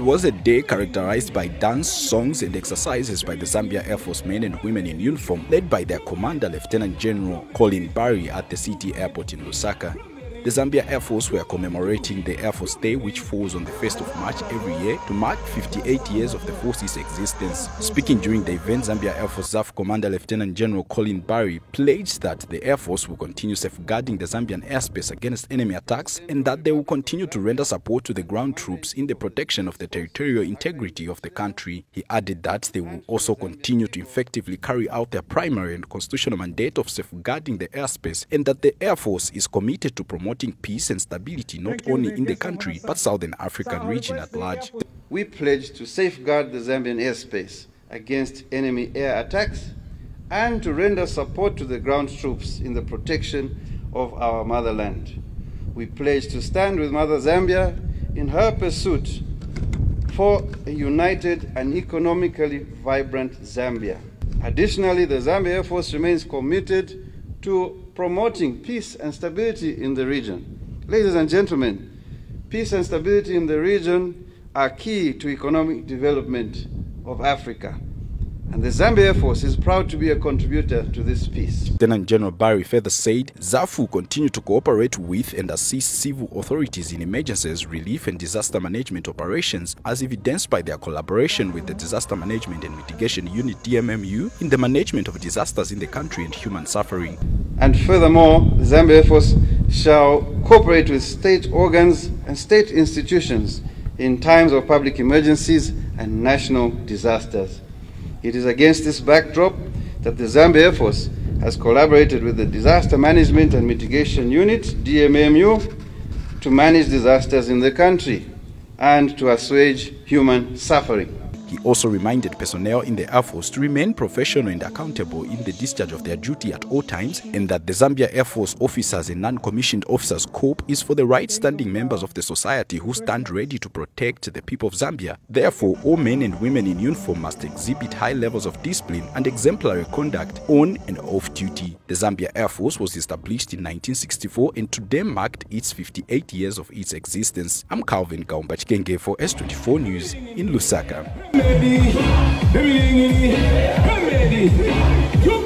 It was a day characterized by dance, songs, and exercises by the Zambia Air Force men and women in uniform, led by their commander, Lieutenant General Colin Barry, at the city airport in Lusaka. The Zambia Air Force were commemorating the Air Force Day, which falls on the 1st of March every year, to mark 58 years of the force's existence. Speaking during the event, Zambia Air Force ZAF Commander Lieutenant General Colin Barry pledged that the Air Force will continue safeguarding the Zambian airspace against enemy attacks and that they will continue to render support to the ground troops in the protection of the territorial integrity of the country. He added that they will also continue to effectively carry out their primary and constitutional mandate of safeguarding the airspace and that the Air Force is committed to promoting peace and stability not only in the country but Southern African region at large. We pledge to safeguard the Zambian airspace against enemy air attacks and to render support to the ground troops in the protection of our motherland. We pledge to stand with Mother Zambia in her pursuit for a united and economically vibrant Zambia. Additionally, the Zambia Air Force remains committed to promoting peace and stability in the region. Ladies and gentlemen, peace and stability in the region are key to economic development of Africa. And the Zambia Air Force is proud to be a contributor to this peace. Lieutenant General Barry further said ZAFU continue to cooperate with and assist civil authorities in emergencies, relief and disaster management operations as evidenced by their collaboration with the Disaster Management and Mitigation Unit DMMU in the management of disasters in the country and human suffering. And furthermore, the Zambia Air Force shall cooperate with state organs and state institutions in times of public emergencies and national disasters. It is against this backdrop that the Zambia Air Force has collaborated with the Disaster Management and Mitigation Unit, DMMU, to manage disasters in the country and to assuage human suffering. He also reminded personnel in the Air Force to remain professional and accountable in the discharge of their duty at all times, and that the Zambia Air Force officers and non commissioned officers' corps is for the right standing members of the society who stand ready to protect the people of Zambia. Therefore, all men and women in uniform must exhibit high levels of discipline and exemplary conduct on and off duty. The Zambia Air Force was established in 1964 and today marked its 58 years of its existence. I'm Calvin Kaumbachkenge for S24 News in Lusaka. Ready, ready, ready.